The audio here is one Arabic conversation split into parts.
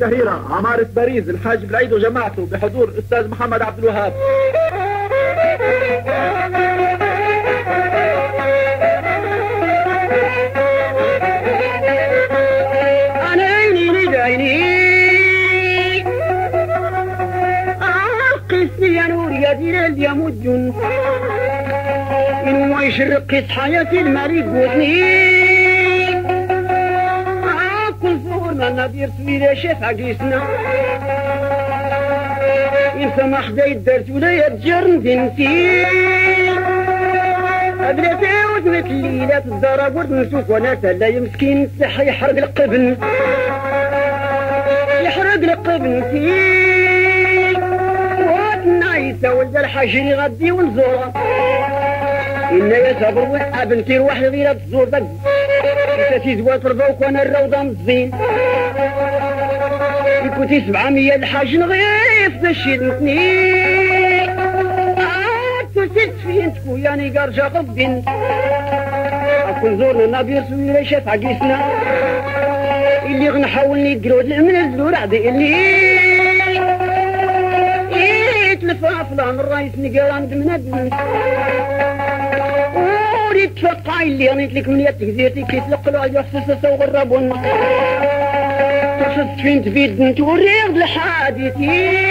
الشهيرة عمارة باريس الحاج بالعيد وجماعته بحضور الأستاذ محمد عبد الوهاب. أنا عيني قسي يا نور يا دلال يا قس حياتي المريض قوتني نادير سويدة شاف عقيسنا إن سمح دا يدرت ولا يتجرن دينتي أدريتي وثبت الليلة الضرب ورد نشوف وأنا لا يمسكين الصحة يحرق القبن. يحرق القبن تي نايسة ولد الحجري غدي ونزورة. إنا يا صبر بنتي روح غير تزور دق كنتي زوات ربوك وأنا الروضة مزين كنتي سبعمية الحاج نغيف تشيدني ست فين تكوياني قرجة غبين أكون زورنا نبي رسولي شاف عقيسنا. اللي غنحاول نديرو من الزور عدي اللي يتلفى فلان الرئيس نقران بمندن وريد تفقع اللي غنيت لك من يدك زيرتي كي تلقلو على حساسة وغربون. تفت فين تفيد توريغ لحادثي.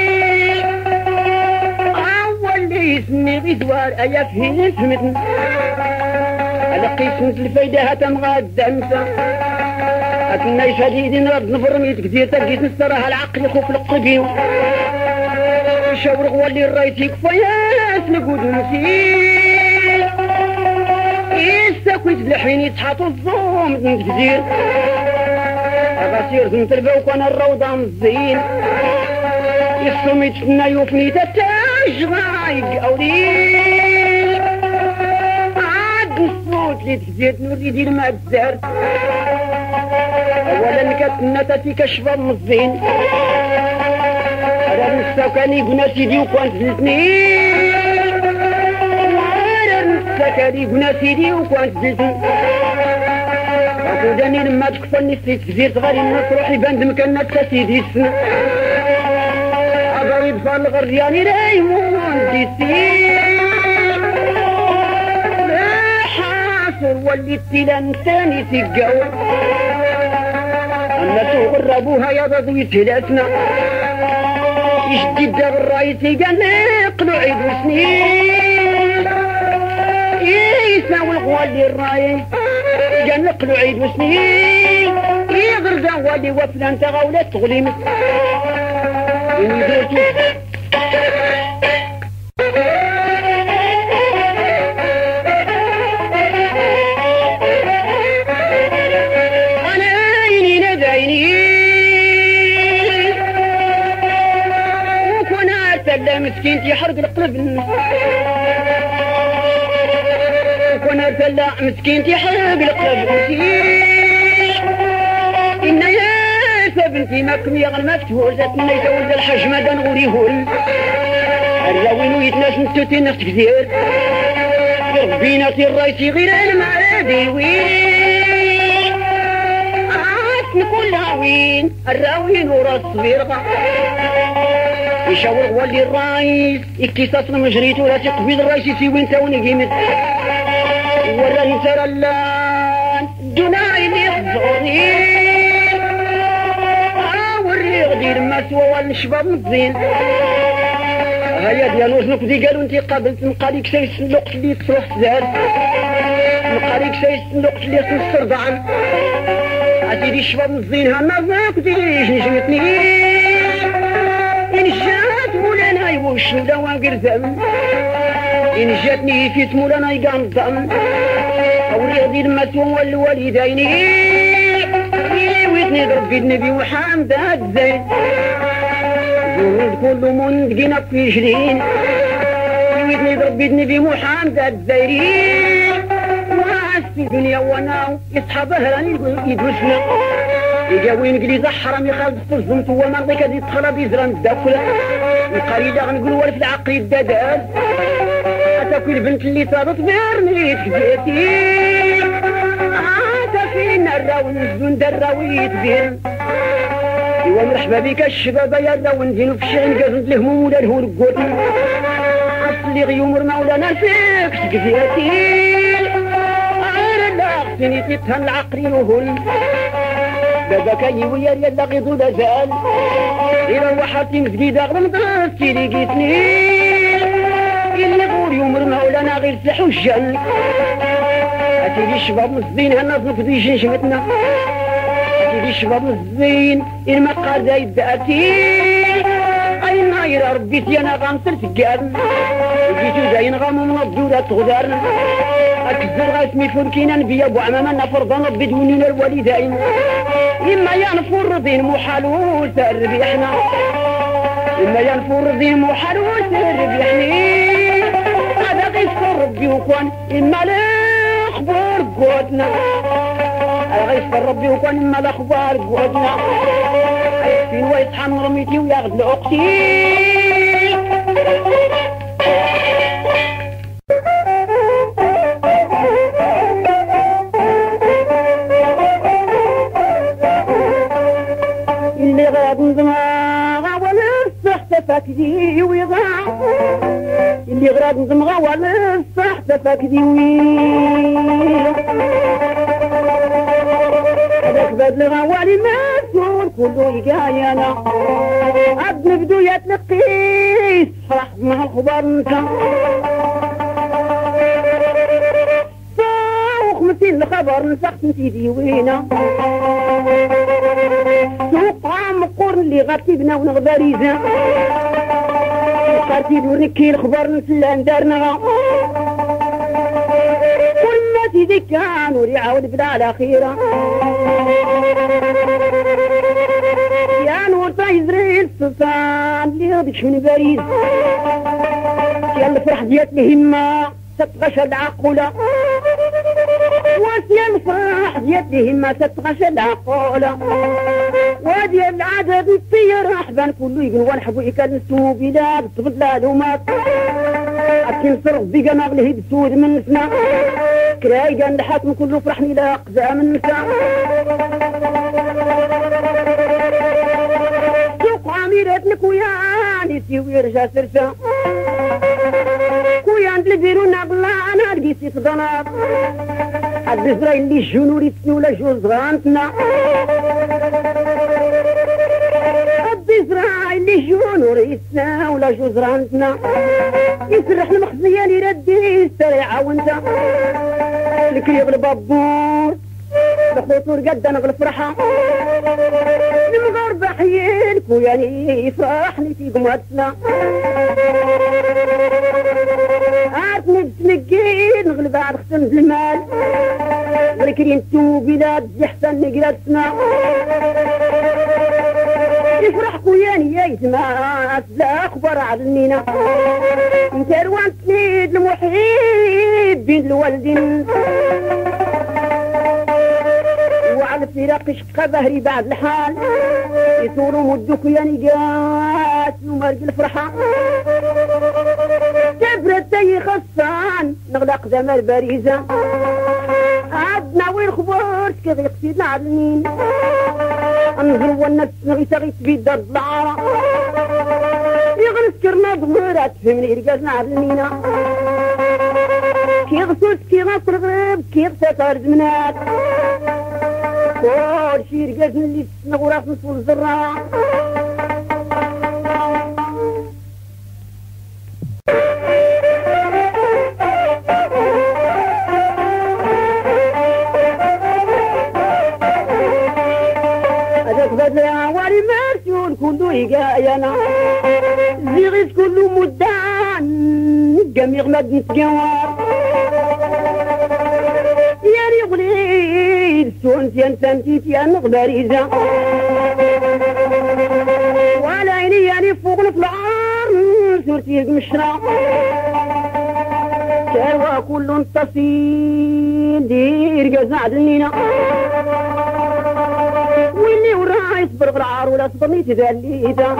يسمي غدوار أيا فين فهمتن لقيت مثل الفايدة هتم غادة أتنا شديد نرد نفر ميت كثير تلقيت نستراها العقل يخوف القبيو شاور غوالي الرايتي كفايات نقود نسير يستكويت لحين يتحاطوا الظوم نكثير أغاسير ثمت البوك وأنا الروضة مزين. يسمي تفنا يوفني تتاج غايق أولي عاد الصوت اللي تجيت نوري دير ما الزهر أولا كتنا تاتي كشفة مزين. أنا نسا كان يقنا سيدي وكوان زلتني أنا نسا كان يقنا سيدي وكوان زلتني أخذني لما تكفلني في كثير صغاري الناس روحي باند مكاننا تسيدي السنة أضرب فالغرياني رايمون ديسي حاصر واللي التلان ثاني تقاو الناس غربوها يا ضوي تلاتنا يشدد الرايتي قال نقلو عيد وسنين. يساوي الغوالي الرأي؟ نقلو عيد وسنين يغرد غوالي وفلان تغاولة تغلي أنا عيني ندعيني وكون أتلا مسكين يحرق القلب. أتلا مسكين يحرق القلب. إن يا بنتي ماكم يا غير مفتوح زاتنا يتولد الحج ماذا نغوريهول الراوين ويتناس نتوتي نفس كثير. ربينا في الرايتي غير المعادي وين. عاد نقول هاوين الراوين ورا الصغير يشاور ولي الرايس اكتساس مجريت ولا تقبيل الرايس يسي وين قيمت يحضرني غدي لما سوا والشباب مزين. هيا ديالو شنو كدي قالوا انت قابلت نقاليك شي الوقت اللي تروح تزهر. نقاليك شي الوقت اللي تنصر ضعن عتيدي الشباب مزين هما ما كديش نجمتني. إن جات مولانا يوش ولا واقر زمن إن جاتني في مولانا يقام الضمن أولي غدي لما سوا الوالدين ويتني ربي النبي محمد الزين جنود كل منقنا في جرين ويتني ربي النبي محمد الزين وعاش في دنيا وأنا يصحاب هراني يدوسنا يجاوي انجليز حرام يخالد الزمت هو مرضي كدي تخرب بيزران الداخل القليلة غنقول ورث العقل الددال اتاكل البنت اللي صادت بيرني تكبيتي فينا الراوي الزون دراوي يتبين إيوا مرحبا بك الشباب يا لون زينو في الشعن قازنت الهموم ولا الهول قول اصلي غيومر مولانا فيك سقفياتي أنا لا اغتني تتهن العقل وهل بابا كاي ويا يلا غيضو لازال إلا وحرتي مزقيدة غلمت غفتي لقيتني اللي غور يومر مولانا غير سلاح وجان أتيلي الشباب مزين هنا في نفدي شمتنا أتيلي الشباب مزين المقار دا يدأتي أي ناير ربي تيانا غامسر تقال جيتو زين غامو من الدورة تغدار أكثر غاسمي فركينا نبي أبو عماما نفرضان بدون الوالدين. إما ينفر ذي محال وتربيحنا إما ينفر ذي محال غير ربي وكون إما الأخبار قوتنا. غير ربي وكون إما الأخبار قوتنا. فين ويصحى رميتي وياخذ لأختي. اللي غاب دماغه ولا الصح تفاكدي ويضاع. اللي غراب دماغه ولا الصح تفاكدي ويضاع هذاك باد الغوالي مسؤول كله يقايانا عبد نبدو يتلقيس فرح مع الخبر انت وخمسين الخبر نسخت انتي ديوينة. سوق عام قرن اللي غاتبنا ونغباريزا قاتل ونكي الخبر نسلان دارنا. كل ما تيدي كان وريعاود بدا على خيرة. يا نور تايزري السلطان اللي غاديش من باريس يا الفرح ديال الهمة تتغشى العقولة. واسيا الفرح ديال الهمة تتغشى العقولة. وديال العدد الطير رحبا كله يقول ونحبو يكنسو بلاد تفضل وما أكين صرف بقى مغله بسود من نسنا كراي قال الحاكم كله فرحني لا قزام من نسا سوق عميرة نكويان يسيوي رجا سرسا. كويان تلبيرو نقلا أنا لقيتي صدنات حد إسرائيل اللي الجنور يتسنو لا جوز غانتنا حد إسرائيل اللي الجنور يتسنو ولا جوز غانتنا يسرح المخزيان يردي السريعة وانت الكريب البابور بخوتور قد أنا بالفرحة. المغاربة حيين كوياني يفرحني في قمتنا. عارفني تنقين نغلب على ختم المال ولكن تو بلاد يحسن نقراتنا يفرح كوياني يا يسمع لا أخبار علمينا أنت روان تنيد المحيب بين الوالدين. وعلى الفراق شقة ظهري بعد الحال. يثوروا مدوك يا نقاس ومرق الفرحة كبرت تي خصان نغلق زمان باريزة عدنا وين خبرت كيف عالمين انظر والنفس نغي تغي تبيد درد العارة يغرس كرنا ضميرات فهمني رقازنا عالمينا كي غسوس كي غسر غريب كي غسات زمنات كل شي رقازنا اللي تسنغ وراس نصف الزرع قميغ مد نتقوار يا ريغليل سون تيان سانتي تيان غباريزة ولا عيني يعني فوق الفلار سورتي المشرا كوا كل تصيل دير قزع دنينا واللي وراه يصبر بالعار ولا صبرني تذليتا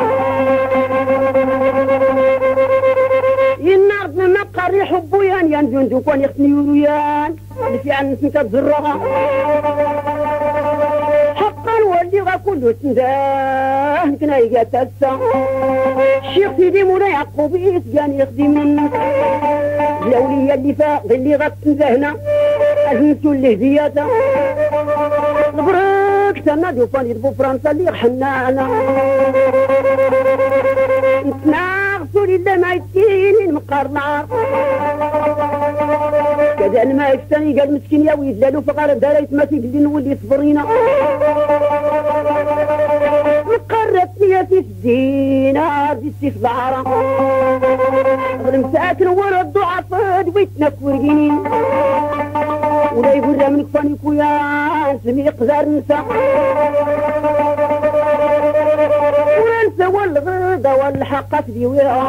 ما قاري حبو يان يان جندو كون يختني ويان اللي في عن نسنك الزرغة حقا اللي غا كله تنداه كنا يقاتسا الشيخ سيدي مولاي يعقوب كان يخدم. الأولية اللي فاق اللي غا تندهنا أزمتو اللي زيادة. نبرك سنة دوفاني دبو فرنسا اللي حنانا نتناغسو لله ما يتيني المقرنار كذا ما يفتني قال مسكين يا ويد لالو فقال داريت ما تقدي نولي صبرينا. قربتني يا سيف الدينا دي السيف بعرة مساكن ورا الضعفاء دويتنا كورجينين ولا يقول من كفاني كويا سمي يقدر نسى وننسى والغدا والحق في ويا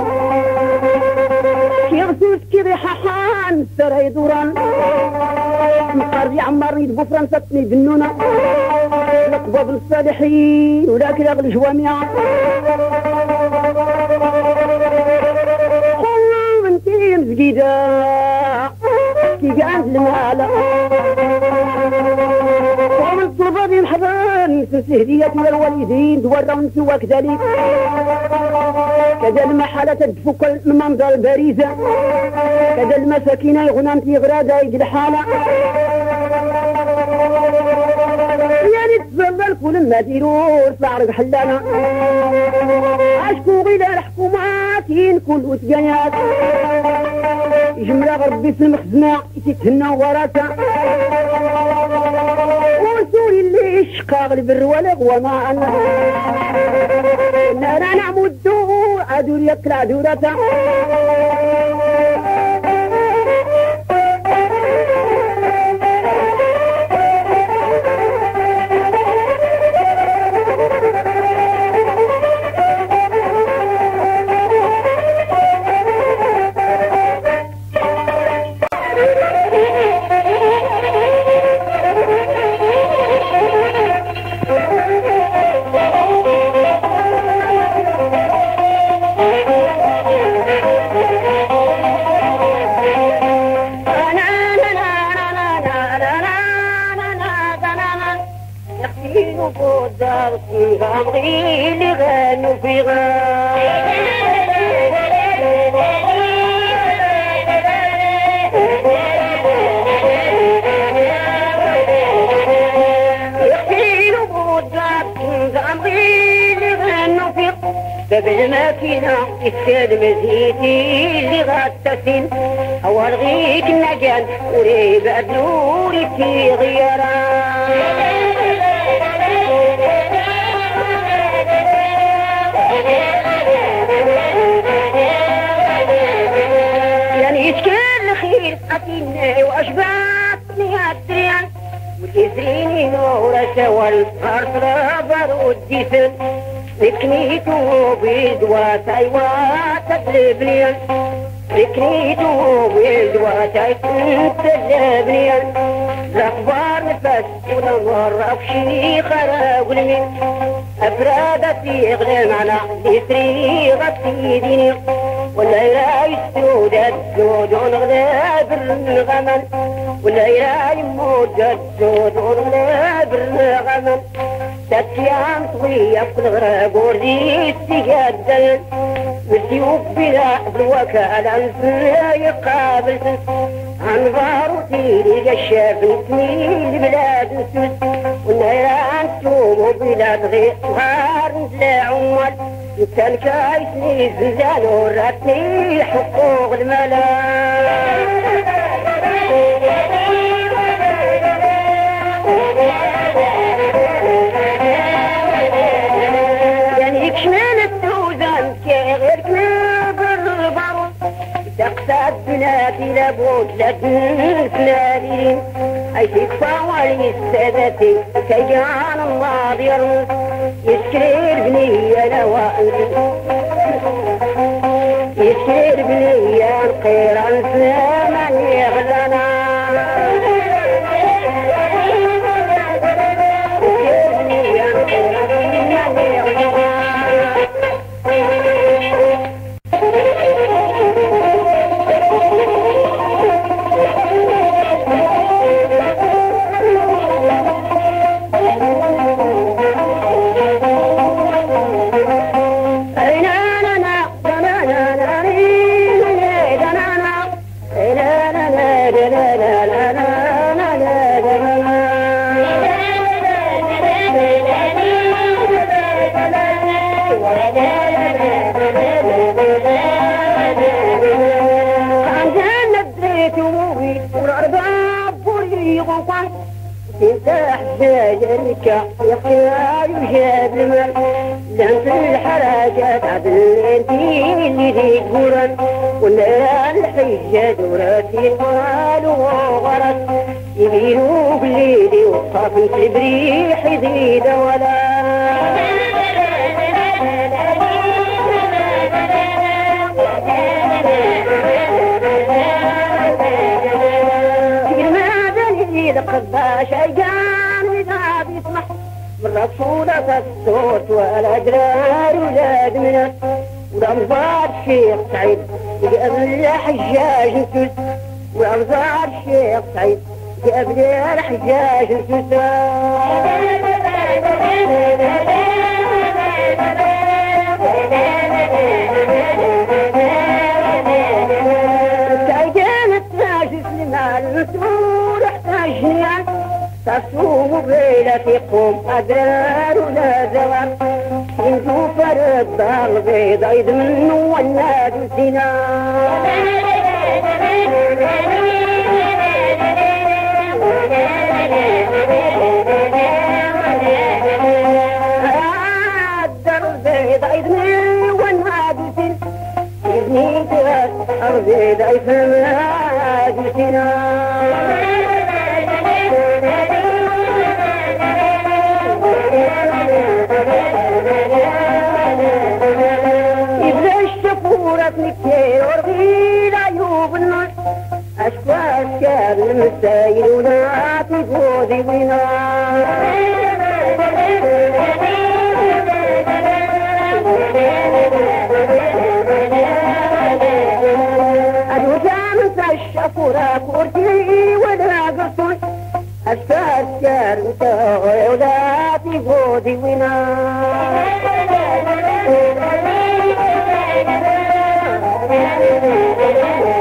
كيغسوس كي ححان سراي دوران. مقري عمرني دبو فرنسا تني بنونا نقبض الصالحين ولكن اغلى الجوامع انتي مزقيدة كي كانت المالة محضن هدية الوالدين دورا سوى كذلك كذا المحالة تدفك المنظر البريزة كذا المساكين يغنم في غرادة يجد حالة يعني تفضل كل ما ديرور فعرق حلانا عشكو غير الحكومات كل وتقنيات جملة غربي في المخزنة تتهنى وراتا ورسول اللي شقا غلب الروالغ وما أنا؟ نرى نعمدو عدو يطلع دوراتا غامغي اللي غنوا في باب الماكينة يستلم زيتي اللي غتسين أول غيك النجان وريب أبنوري في غيران قتيلني وأشبعتني الدريان وتزريني نور سوى الفرصة بارود ديسن ذكنيتو بيدوات أيوات تقلبني ذكنيتو بيدوات أيوات تقلبني الأخبار نفس ونور أفشي خراب المين أفرادتي غير معنا يسري غطي ديني ولا يراي السود السود ونغلب الغمن ولا يراي يموت السود ونغلب الغمن تتيام طوية في الغراب وردي استجادل مسيوب بلا بالوكالة يقابل. انظار تيري جشاف نتني بلاد نسوس. والنيران توم بلاد غير غار نزلا عمال كان كايسني زنزان وراتني حقوق الملاك يعني يكشمل التوزان كي غير كناب البر تقصد بناتي لابد لدن فلالين أي تكفى ولي السادتي كي كان الناظر يسكر بني نوائل يسكر بني القيران سلام يغلنا الشيخ سعيد. قبل الحجاج نسوس ورمضان الشيخ سعيد. قبل الحجاج جميعا تصوم بيلتكم أدرار ولا زوال. انتو فرد البيض عيد منه والناد سنا البيض عيد منه والناد سنا نكير ورغيل عيوب الناس أشكال كان المسايل ونعاتي فوزي أدوزان تشكورا كورتي ولا فوزي thank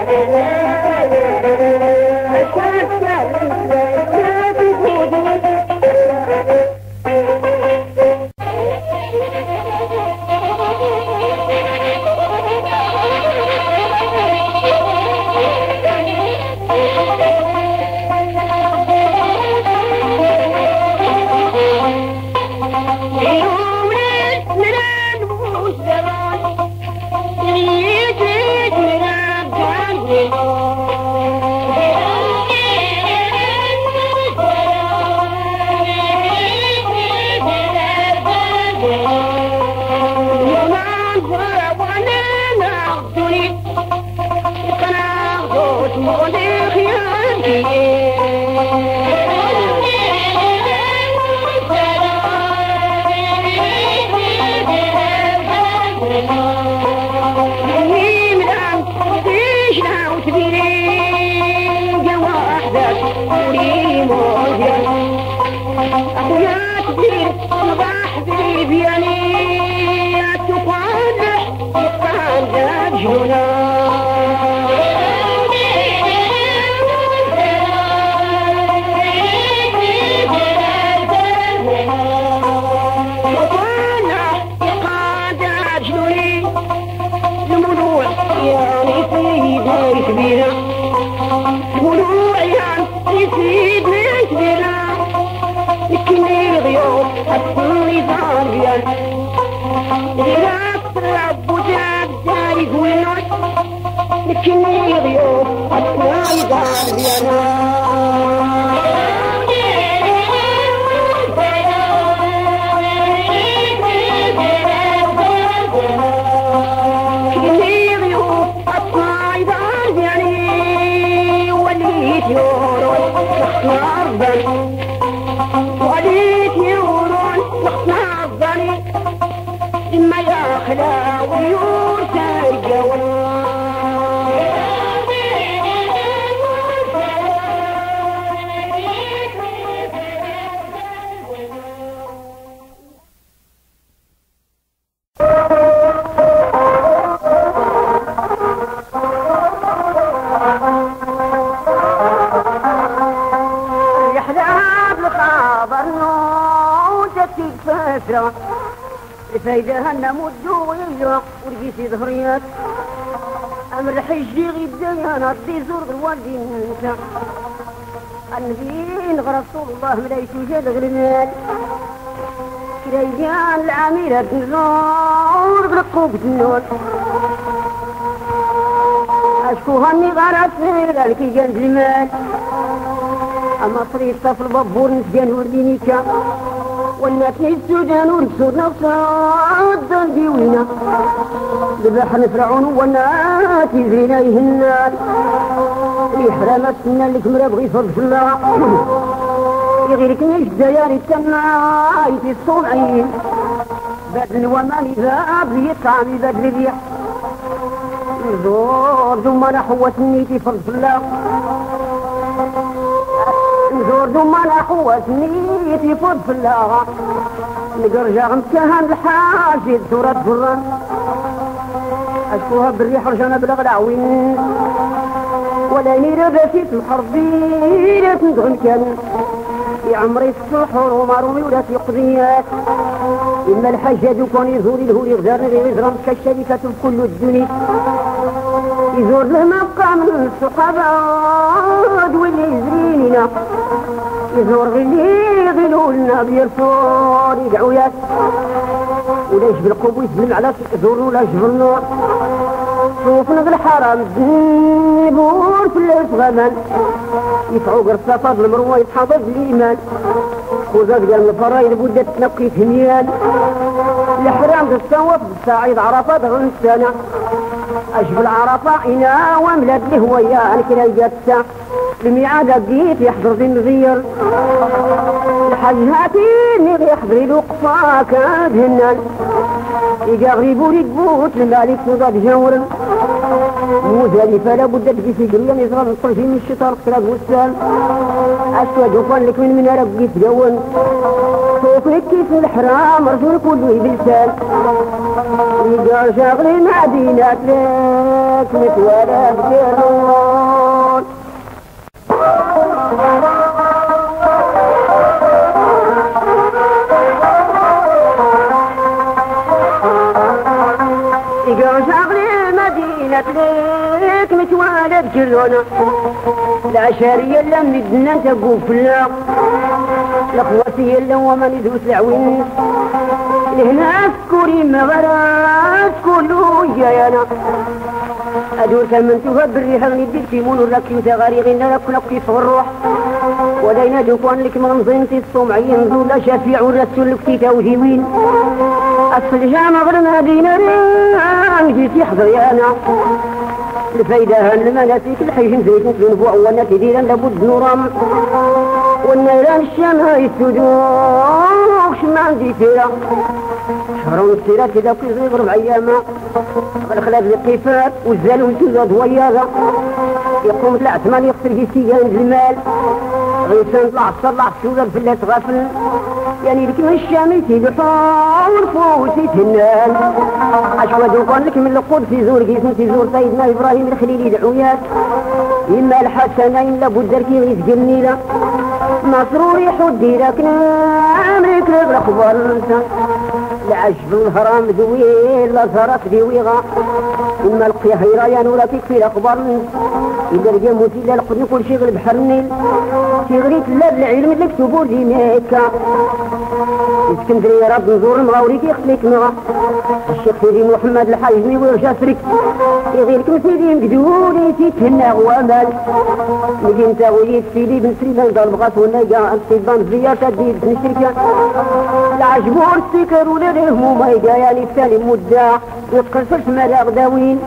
ولي موجه أخويا كبير صباح ذيب يعني تقادح قادح جنان ¿Por الفايدة هنا مدو ويا ورقيتي ظهريات أمر الحج غدا أنا ردي زور الوالدين انت النبيين رسول الله ملايت وجاد غرمال كريان العميرة نزور برقوق النور أشكو هني غارت ذلك جنب المال أما طريق صف البابور نسجان وردينيكا والناس السودان ونكسور نفسها ديوينا ذبحنا فرعون والناس يزينا يهنا يحرم السنة لك مرا بغي فرد الله يغيرك نيش دياري التماي في الصوعين بدل وما ذاب يطعم بدل الريح. نزور ثم نحوة نيتي فرد الله ثم نحوة نيتي فرد الله نقرجع مكهن الحاجد سورة فران أشكوها بالريح رجعنا بلغ العوين ولا نير في الحربية تندغن كان. يا عمري السحر وما رومي ولا في قضيات إما الحجاج كون يزور الهوري غزار غير كالشركة في كل الدنيا. يزور له مبقى من الصحابة واللي يزرينا يزور غلي غلو لنا بيرفور يدعويات ولا يجبل قبو يسلم على زور ولا النور. شوفنا في الحرام الزنبور في الاسغمان يفعو قرصة فضل المروة يتحافظ الإيمان. وزاد قال الفرايد بودة تنقي ثميان الحرام تستوف بالسعيد عرفات غنسانة أجبل عرفة إنا وملاد الهوية الكلا جاتة الميعاد بديت يحضر ذي مغير الحاج هاتي يحضر الوقفة كاد هنان إجا غريبو ريبوت المالك تضاد جور موزالي فلا بد تجي في قرية يصغر الطرفي من الشطر كراب وسال. أسود وفن لك من من ربي تجون لك كيف الحرام رجل كله بلسان. إجا شاغلي مدينة لك متوالى بجرون متوالد كلنا العشارية اللي مدنا تقوف لنا الاخواتي اللي ومن يدوس العوين. لهنا سكوري مغرات كله جاينا أدور كمن تهب الريحة من يديك تيمون الركي وتغاري غينا لك في الروح. ولينا دوكوان لك منظين الصومعين ذولا شفيع الرسول لك تتوهيوين أصل جامع غرنا دينا ريان جيت يحضر الفايدة هالمناسك الحيشن زيت بنفوع والناس دينا لابد نورام. والنيران الشام يسودوك شما عندي فيها؟ شهر ونصيرات كذا كل صغير ربع أيام الخلاف القيفات والزال والجوزة ضوياغا يقوم طلع ثمان يقتل جيسيان المال. غيسان طلع صلع سودا في اللي تغفل يعني لك من الشام تلحون فوتي تنال أشوى دوقان لك من القدس يزور جيسن تزور سيدنا إبراهيم الخليل يدعويات إما الحسنين لابد دركي غيثقلني لا مسرور يحدي لك نعمرك الأخبار. العجب الهرام ذوي لا زرف ذويغا إما القيا هيريان ولا تكفي الأخبار إلا رجال موتي لا القدن كل شيء غير بحر النيل تغريت لا بالعلم اللي كتبوا دي ميكا اسكندرية رب نزور المغاوري كيخليك مغا. الشيخ سيدي محمد الحاجمي ويرجع فريك يغيرك سيدي مقدوري تتهنى وامل نجي انت ويت سيدي بن سليمان دار بغات ونجا السيبان زيارة ديد بن شركة. العجبور السكر ولا الهموم هيدا يعني الثاني مدة. يتقرصش ملاغ داوين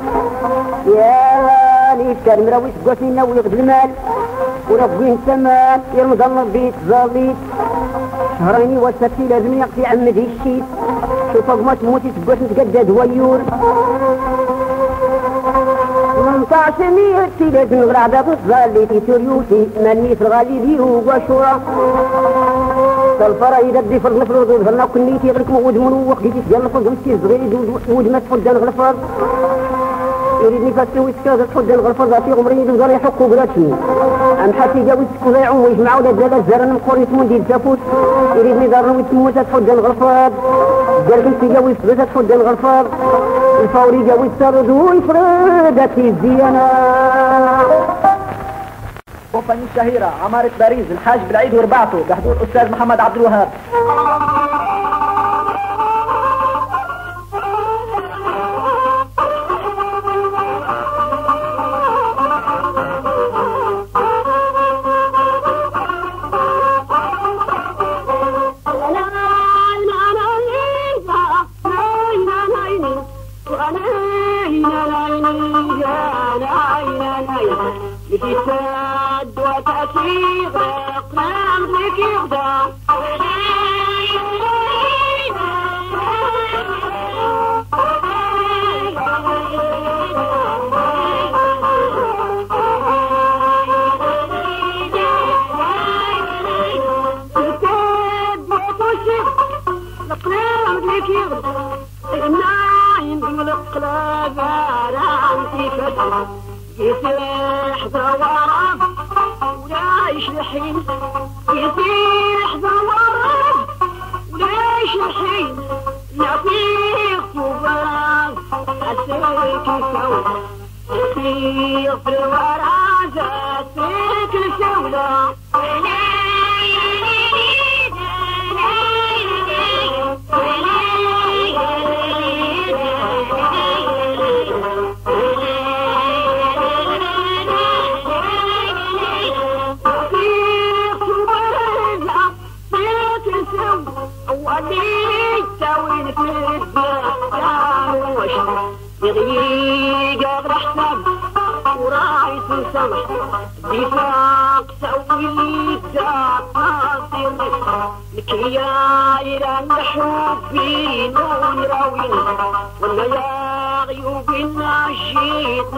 يا لي كان مراوي تقوتي ناوي يغد المال. وربي السمان يرمز الله بيت ظاليت شهرين وسبتي لازم يقضي عمدي الشيت شوف ما تموتي تقوت نتقدد ويور. منطعش ميتي لازم غرعدة بالظالي في تريوتي مني في الغالي وشورا. الفرا يدبي في المفروض وظلنا كنيتي غيرك مود منوخ جيتي تجمع فوق مسكين صغير ود ما تفدان غلفاض يريدني فاتو ويسكا تفدان غلفاض في عمري يدوزان يحقوا بلاتي أم حتى جاو يسكو ضيعوا ويجمعوا لجال الزرن مقور يسمون ديال تافوت يريد نضرن ويسمو تتحد الغرفاض دار كنت جاو يسبت تتحد الغرفاض الفوري جاو يسرد ويفرد في الزيانة. كومباني الشهيرة عمارة باريس الحاج بالعيد وربعته بحضور أستاذ محمد عبد الوهاب. يسيح ضوارب ولا يشلحين يسيح ضوارب ولا يشلحين نفيق فوق أسيك دفاق سوي الدار قاصر لك يا إلى الحبين ونراوين ولا يا غيوب الناشيط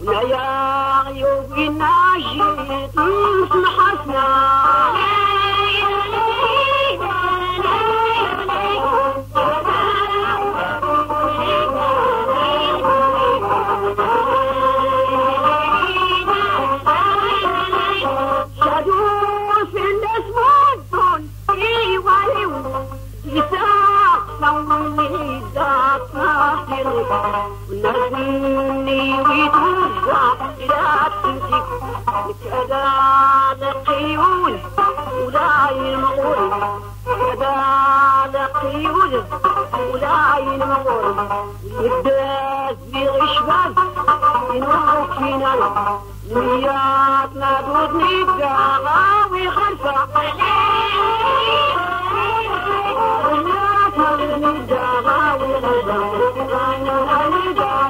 ولا يا غيوب الناشيط اسمح اسمع ونرسني ويتوزع لا تمسك كذا لقيول ولا ينمغول كذا لقيول ولا ينمغول يداز بغشبان ينوح فينا نيات نادود نداغا ويخلفا أنواش Oh, my God.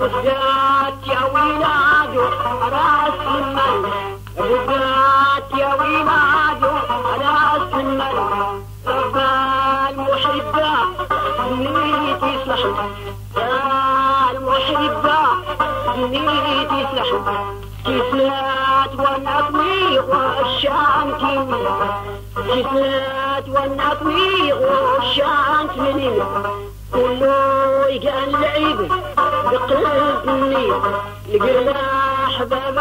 بوزات يا ولادو راس المال. بوزات يا ولادو راس المال. رب المحب يسرح يا المحبة نيتي يسرح كسلات والنقمي والشانت كسلات والنقمي والشانت مني كله يقال العيب بقلبني القرنا حباب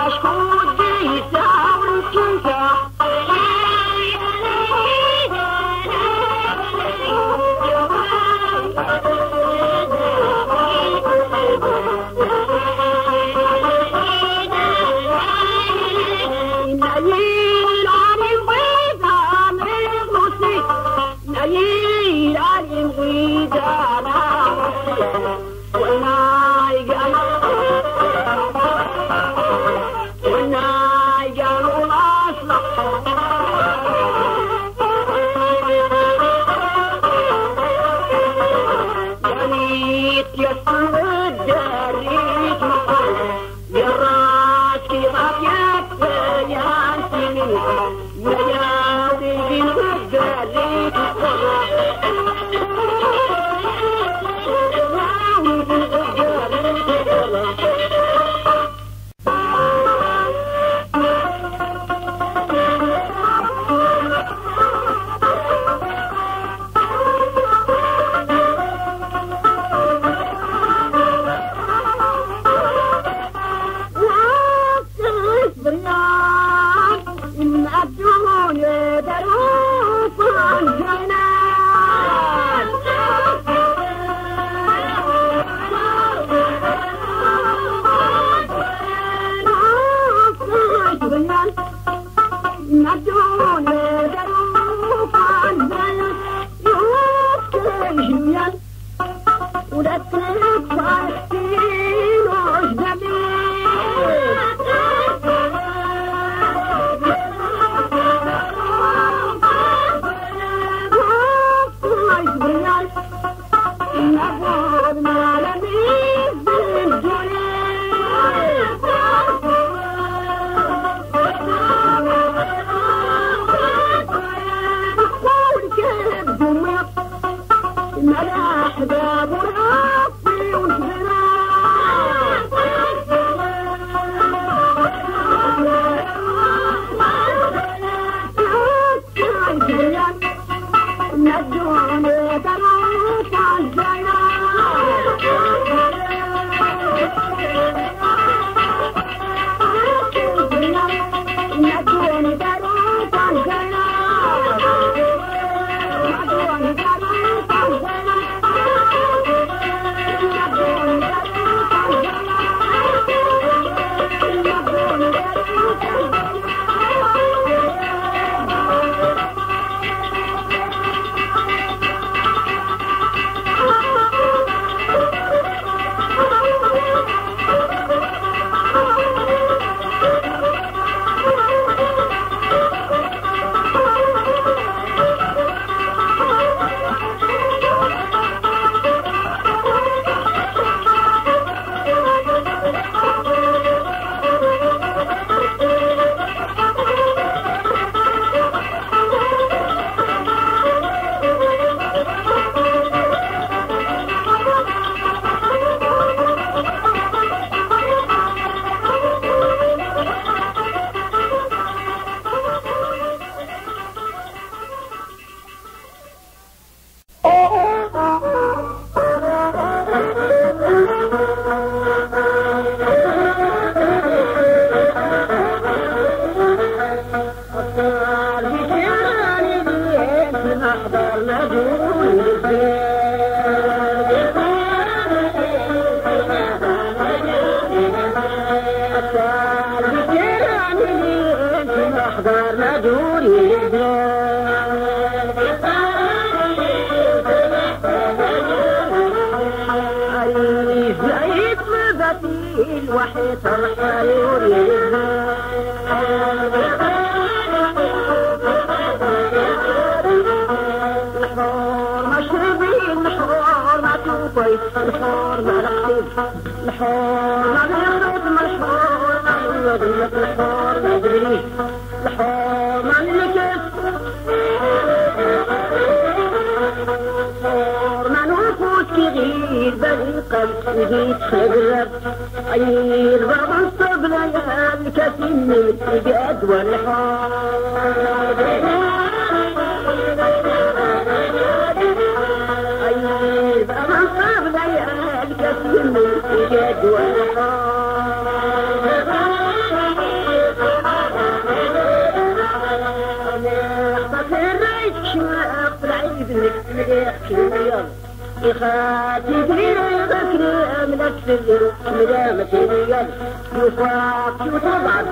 الوحيد الحور مشربين الحور ما توفي الحور ما لقيت الحور ما بيخلط الحور ما يوديك القلب وجيت خبرت عيد بابا الصبر يا الكثير من السجاد والحار عيد بابا الصبر يا الكثير من السجاد والحار إخاتي كبير بكر أملك سر مدامة الريال يفاق وطبعا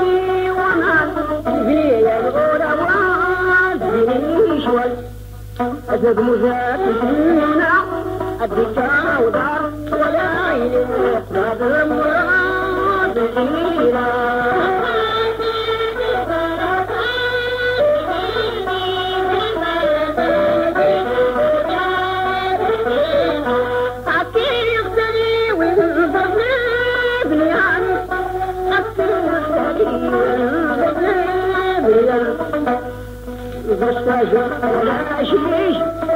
في غير يجاو الغرام ولا يمسر مكي أجد مجاهدين الدكان ودار ولا يحفظ المراد إلى الشجر ولا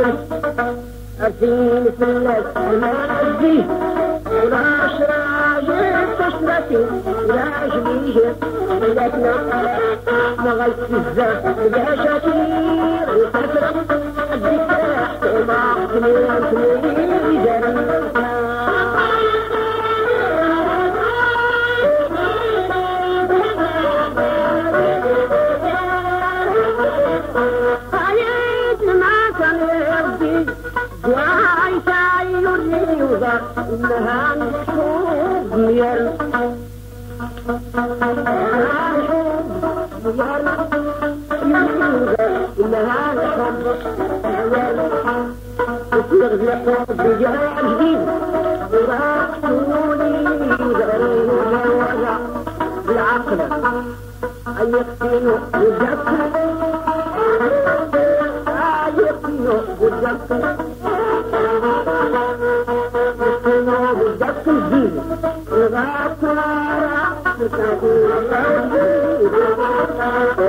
أرسين مثلك المعزي ولا شراج كشرتي ولا شبيه لكنا مغلت الزاف ولا شاكير وكثرة الدكاح وما كمين كمين جرم إنها نشوف ميال إنها نشوف تستغفر حب بجاه جديد وراسولي غريب وجوزع بالعقل أن يقتلوا Thank you.